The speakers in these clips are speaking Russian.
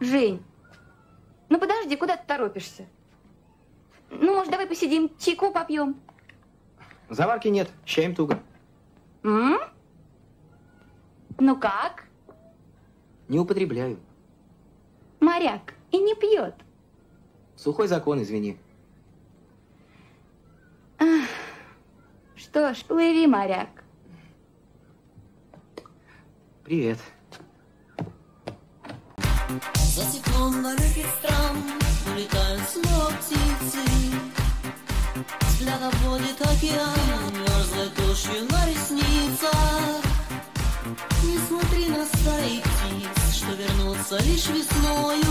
Жень, ну подожди, куда ты торопишься? Ну, может, давай посидим, чайку попьем? Заварки нет, с чаем туго. М? Ну как? Не употребляю. Моряк и не пьет. Сухой закон, извини. Что ж, плыви, моряк. Привет. За стеклом далеких стран улетают снова птицы. Взгляд обводит океан, мерзлой тушью на ресницах. Не смотри на стаи что вернутся лишь весною.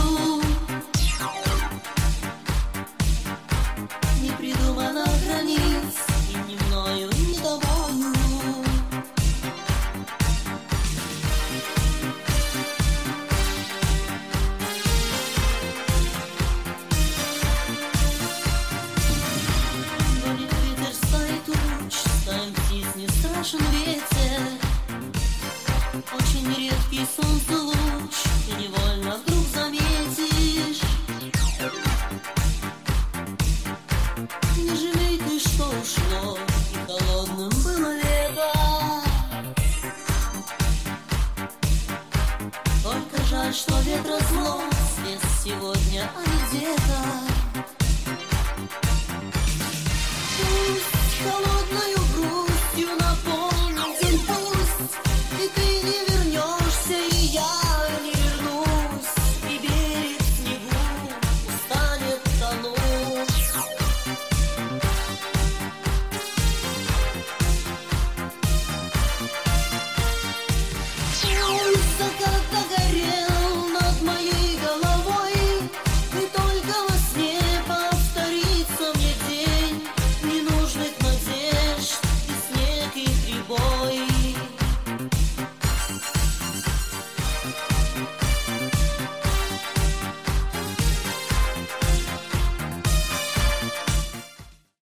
Ушло, и холодным было лето. Только жаль, что ветра зло, здесь сегодня, а не